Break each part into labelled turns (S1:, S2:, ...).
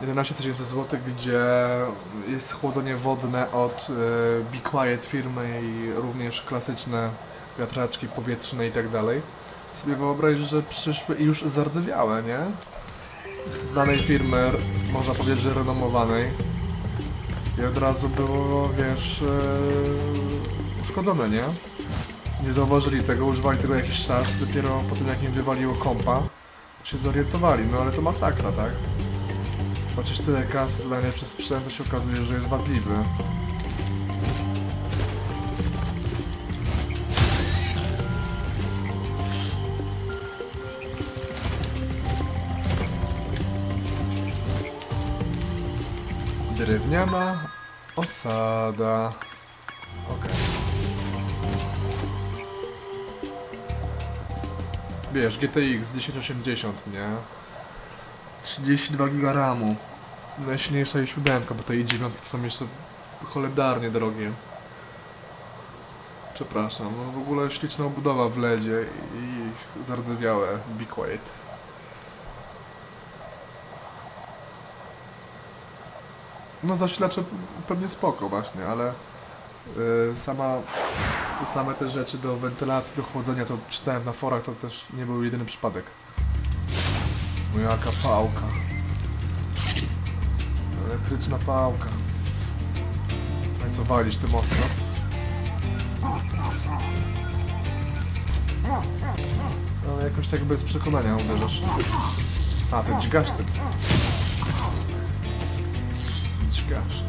S1: 11 tysięcy złotych, gdzie jest chłodzenie wodne od e, Be Quiet firmy i również klasyczne wiatraczki powietrzne i tak dalej. Sobie wyobraź, że przyszły i już zardzewiałe, nie? Znanej firmy, można powiedzieć, że renomowanej. I od razu było, wiesz, e, uszkodzone, nie? Nie zauważyli tego, używali tego jakiś czas, dopiero po tym jak im wywaliło kompa, się zorientowali, no ale to masakra, tak? Chociaż tyle kasy za najlepszy sprzęt, to się okazuje, że jest wadliwy. Drewniana osada. Okej. Wiesz, GTX 1080, nie? 32 giga RAMu. Najsilniejsza i siódemka, bo te i9 są jeszcze cholernie drogie. Przepraszam, no w ogóle śliczna obudowa w LEDzie i zardzewiałe Be Quiet. No zasilacze pewnie spoko właśnie, ale yy, sama te same te rzeczy do wentylacji, do chłodzenia, to czytałem na forach, to też nie był jedyny przypadek. Jaka pałka. Elektryczna pałka. No i co, walisz tym ostro? Ale jakoś tak bez przekonania uderzasz. A, ten dźgasz tym. Dźgasz.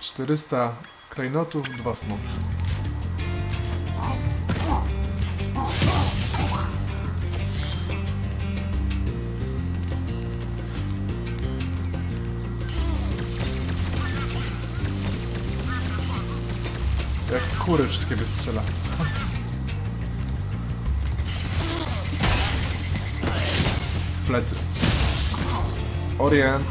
S1: 400 klejnotów, dwa smoki. Jak kury wszystkie wystrzela. Plecy. Orient.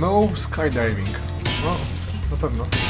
S1: No skydiving. No, na pewno.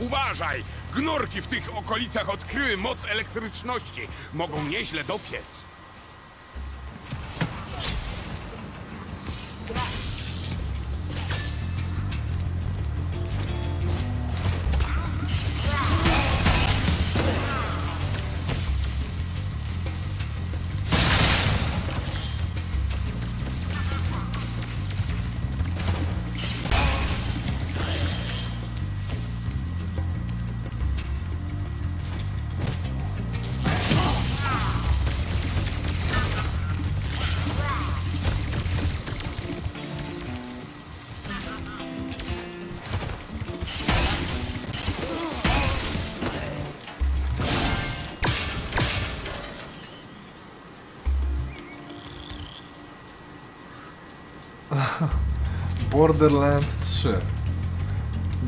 S2: Uważaj! Gnurki w tych okolicach odkryły moc elektryczności. Mogą nieźle dopiec.
S1: Borderlands 3.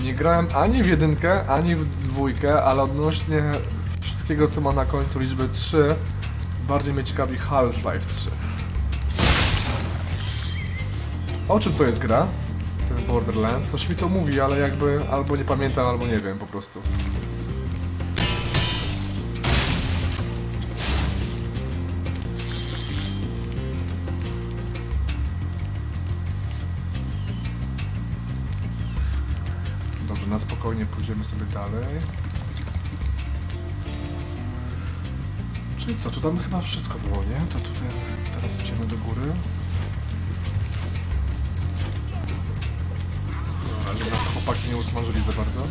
S1: Nie grałem ani w jedynkę, ani w dwójkę, ale odnośnie wszystkiego, co ma na końcu liczbę 3, bardziej mnie ciekawi Half-Life 3. O czym to jest gra? Ten Borderlands? Coś mi to mówi, ale jakby albo nie pamiętam, albo nie wiem po prostu. Dobrze, na spokojnie pójdziemy sobie dalej. Czyli co, tu tam chyba wszystko było, nie? To tutaj teraz idziemy do góry. Ale nas chłopaki nie usmażyli za bardzo.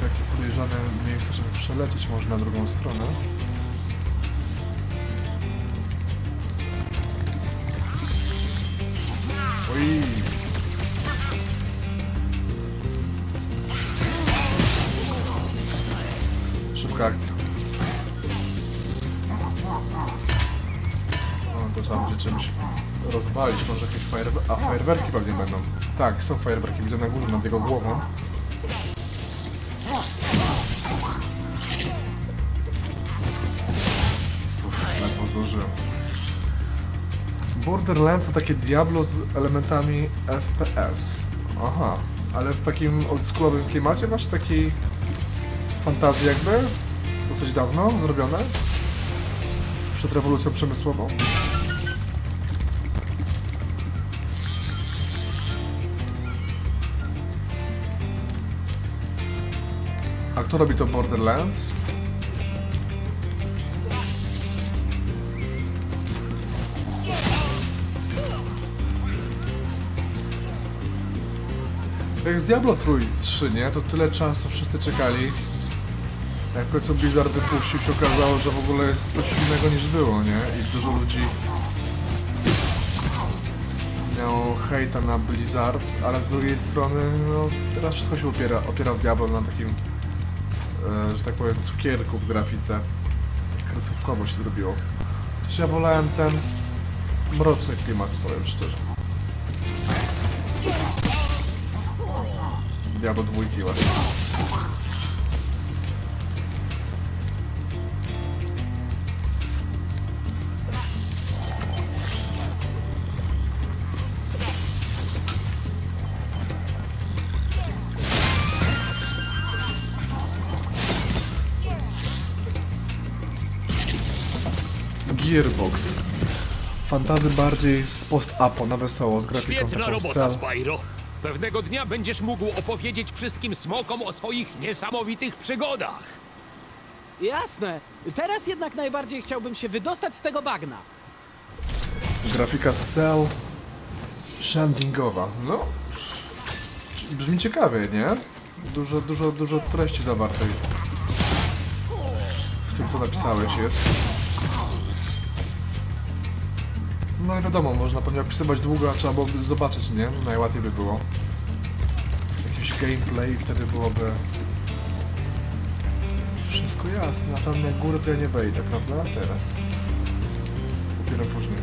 S1: Takie podejrzane miejsce, żeby przelecieć może na drugą stronę. Oj! Szybka akcja. O, to trzeba będzie czymś rozwalić, może jakieś fajerwerki. A, fajerwerki pewnie będą. Tak, są fajerwerki, widzę na górze nad jego głową. Borderlands to takie Diablo z elementami FPS. Aha, ale w takim oldschoolowym klimacie masz takiej fantazji jakby? Dosyć dawno zrobione? Przed rewolucją przemysłową? A kto robi to Borderlands? Jak z Diablo Trój 3, nie? To tyle czasu wszyscy czekali. Jak w końcu Blizzard wypuścił, się okazało, że w ogóle jest coś innego niż było, nie? I dużo ludzi miało hejta na Blizzard, ale z drugiej strony, no, teraz wszystko się opiera, opiera w Diablo na takim, e, że tak powiem, cukierku w grafice. Kresówkowo się zrobiło. Chociaż ja wolałem ten mroczny klimat, powiem szczerze. Diablo dwójki właśnie. Gearbox. Fantazy bardziej z post-apo na wesoło, z grafiką
S3: Świetna robota. Spyro. Pewnego dnia będziesz mógł opowiedzieć wszystkim smokom o swoich niesamowitych przygodach.
S4: Jasne. Teraz jednak najbardziej chciałbym się wydostać z tego bagna.
S1: Grafika cel shadingowa. No, brzmi ciekawie, nie? Dużo, dużo, dużo treści zawartej w tym, co napisałeś jest. No wiadomo, można pewnie opisywać długo, a trzeba byłoby zobaczyć, nie? Najłatwiej by było. Jakiś gameplay wtedy byłoby... Wszystko jasne, a tam na górę to ja nie wejdę, prawda? Teraz. Dopiero później.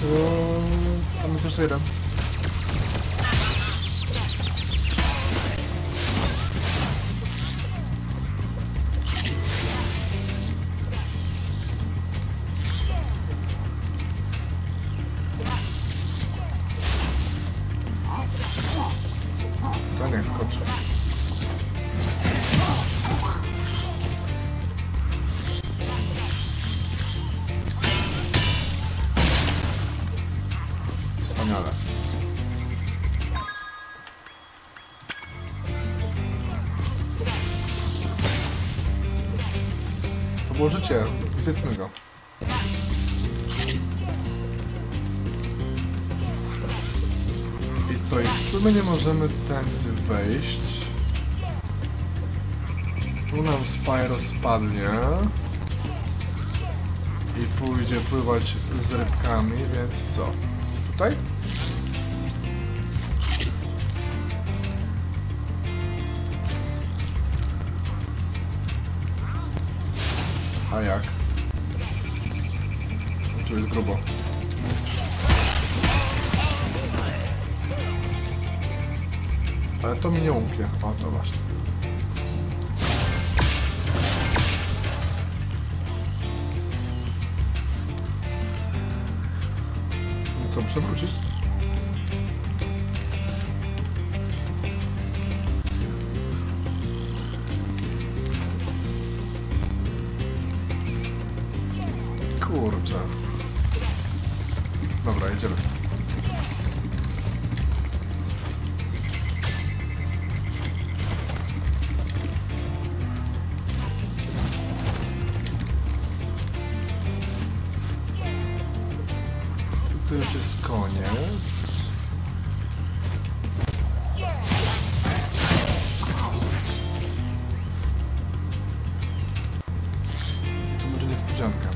S1: To... Tam jest jeszcze jeden. Życie. Zjedzmy go. I co? I w sumie nie możemy tędy wejść. Tu nam Spyro spadnie. I pójdzie pływać z rybkami, więc co? Tutaj? A jak? Tu jest grubo. Ale to mi nie umknie. O, to właśnie. Co, przewrócić? Kurczę. Koniec. Tu będzie niespodzianka.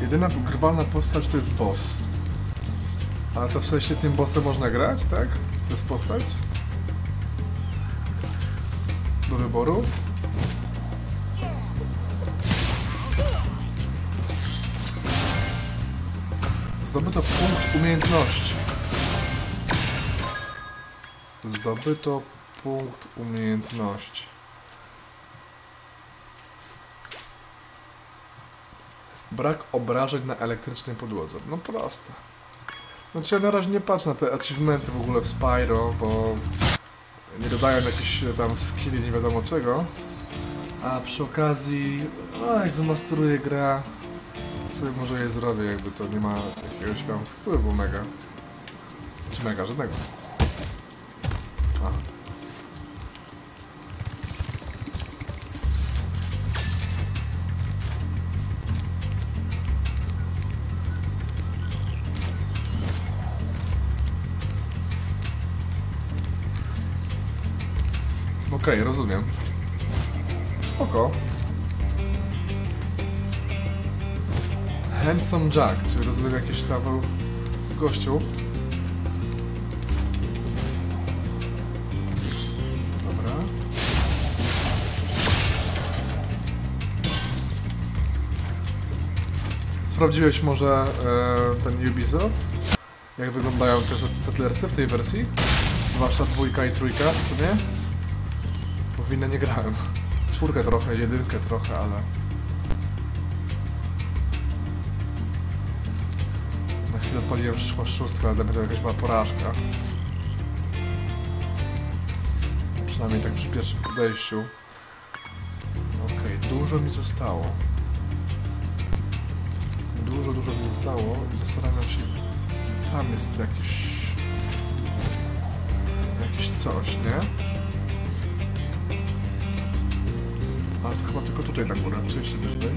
S1: Jedyna grywalna postać to jest boss. Ale to w sensie tym bossem można grać, tak? To jest postać? Do wyboru? Zdobyto punkt umiejętności. Zdobyto punkt umiejętności. Brak obrażeń na elektrycznej podłodze. No proste. Znaczy ja na razie nie patrzę na te achievementy w ogóle w Spyro, bo nie dodają jakichś tam skilli nie wiadomo czego. A przy okazji, no jak wymasteruję grę, to sobie może je zrobię, jakby to nie ma jakiegoś tam wpływu mega. Czy mega, żadnego. A. Okej, rozumiem. Spoko. Handsome Jack, czyli rozumiem jakiś był gościu. Dobra. Sprawdziłeś może e, ten Ubisoft? Jak wyglądają te settlersy w tej wersji? Zwłaszcza dwójka i trójka w sumie? Powinno nie grałem. Czwórkę trochę, jedynkę trochę, ale... chwilę odpaliłem szła szóstka, ale będzie jakaś była porażka. Przynajmniej tak przy pierwszym podejściu. Okej, dużo mi zostało. Dużo, dużo mi zostało i zastanawiam się... Tam jest jakiś... Jakiś coś, nie? A to chyba tylko tutaj na górę, czy jeszcze wyżej?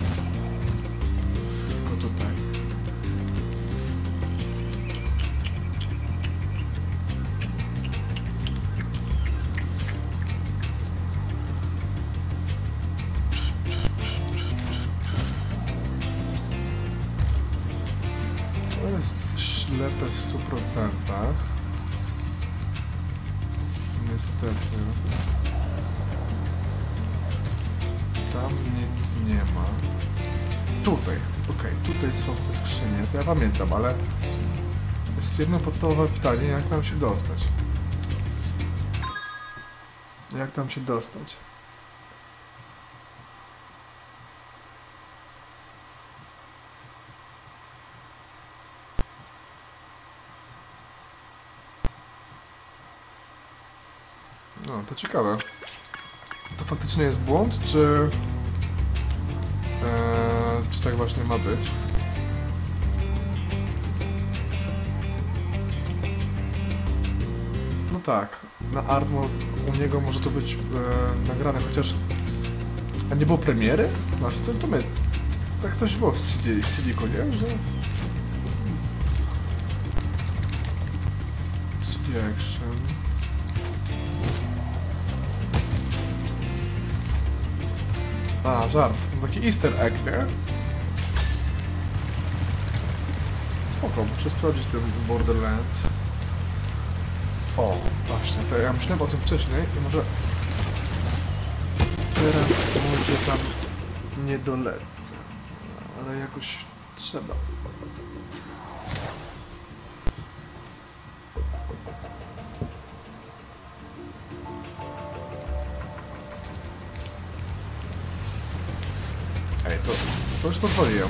S1: Tam nic nie ma. Tutaj, okej, tutaj są te skrzynie, to ja pamiętam, ale jest jedno podstawowe pytanie, jak tam się dostać? Jak tam się dostać? No, to ciekawe. To faktycznie jest błąd, czy... Eee, czy tak właśnie ma być? No tak, na Armo u niego może to być e, nagrane, chociaż... A nie było premiery? Znaczy, to, to my... Tak coś było w CD, w CD nie? Że... CD Action... A, żart. Taki easter egg, nie? Spoko, muszę sprawdzić ten Borderlands. O, właśnie, to ja myślałem o tym wcześniej i może... Teraz może tam nie dolecę. Ale jakoś trzeba. To, to już pozwoliłem.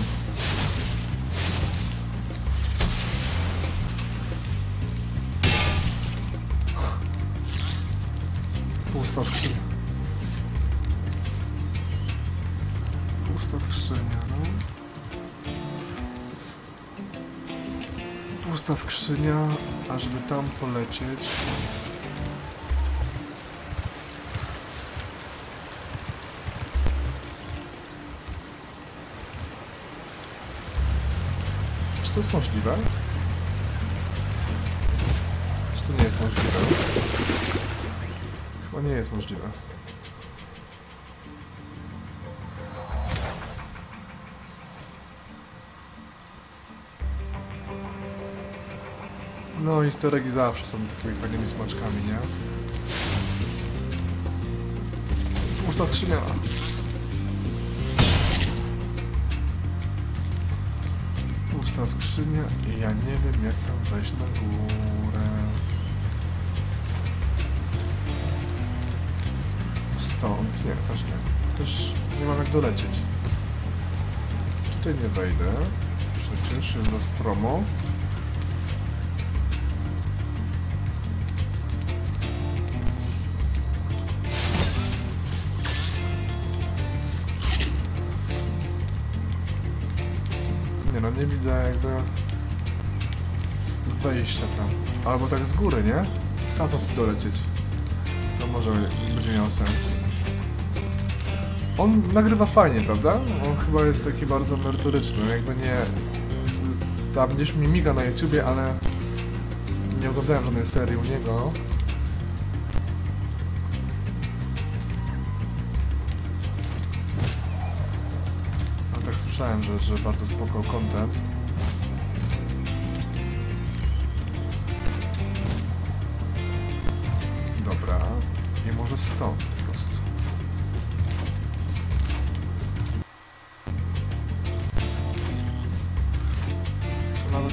S1: Pusta skrzynia. Pusta skrzynia, no. Pusta skrzynia, a żeby tam polecieć... jest możliwe? Czy to nie jest możliwe? Chyba nie jest możliwe. No easter eggi zawsze są takimi fajnymi smaczkami, nie? Pusta skrzynia. Pusta skrzynia i ja nie wiem jak tam wejść na górę. Stąd, nie, też nie. Też nie mam jak dolecieć. Tutaj nie wejdę. Przecież jest za stromo. Widzę jakby wejścia tam. Albo tak z góry, nie? Stamtąd dolecieć. To może będzie miało sens. On nagrywa fajnie, prawda? On chyba jest taki bardzo merytoryczny, jakby nie... Tam gdzieś mi miga na YouTubie, ale nie oglądałem żadnej serii u niego. No tak słyszałem, że, że bardzo spoko content.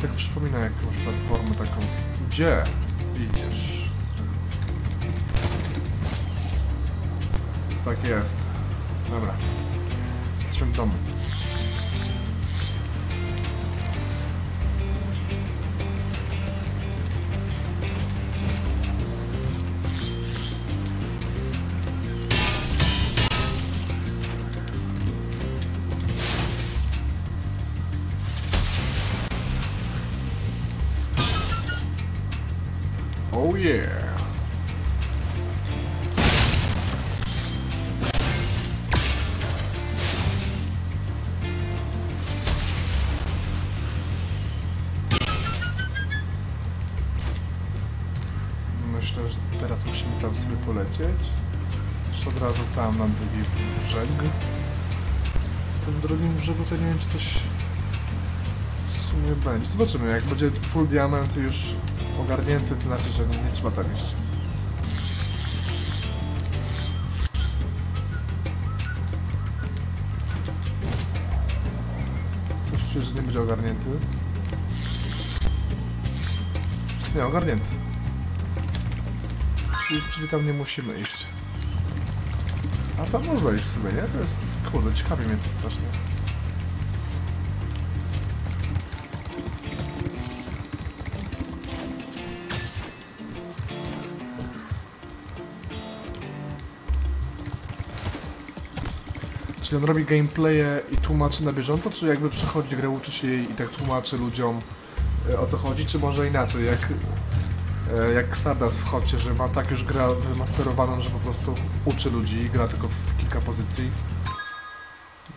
S1: Tak przypomina jakąś platformę taką. Gdzie idziesz? Tak jest. Dobra. Jesteśmy w domu. Oh yeah. Myślę, że teraz musimy tam sobie polecieć. Jeszcze od razu tam na drugi brzeg. Tym drugim brzegu to nie wiem, czy coś w sumie będzie. Zobaczymy, jak będzie full diament już ogarnięty, to znaczy, że nie, trzeba tam iść. Coś czuję, że nie będzie ogarnięty. Nie, ogarnięty. Czyli, czyli tam nie musimy iść. A tam można iść sobie, nie? To jest... Kurde, ciekawi mnie to strasznie. Czyli on robi gameplaye i tłumaczy na bieżąco, czy jakby przechodzi grę, uczy się jej i tak tłumaczy ludziom e, o co chodzi, czy może inaczej, jak, e, jak Stardust w Hocie, że ma tak już grę wymasterowaną, że po prostu uczy ludzi i gra tylko w kilka pozycji.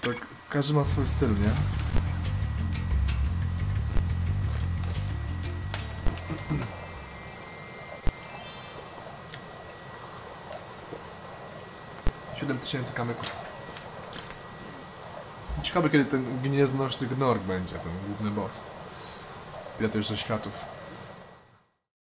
S1: Tak, każdy ma swój styl, nie? Siedem tysięcy kamyków. Ciekawe kiedy ten gnieznośny Gnorg będzie, ten główny boss. To jeszcze światów.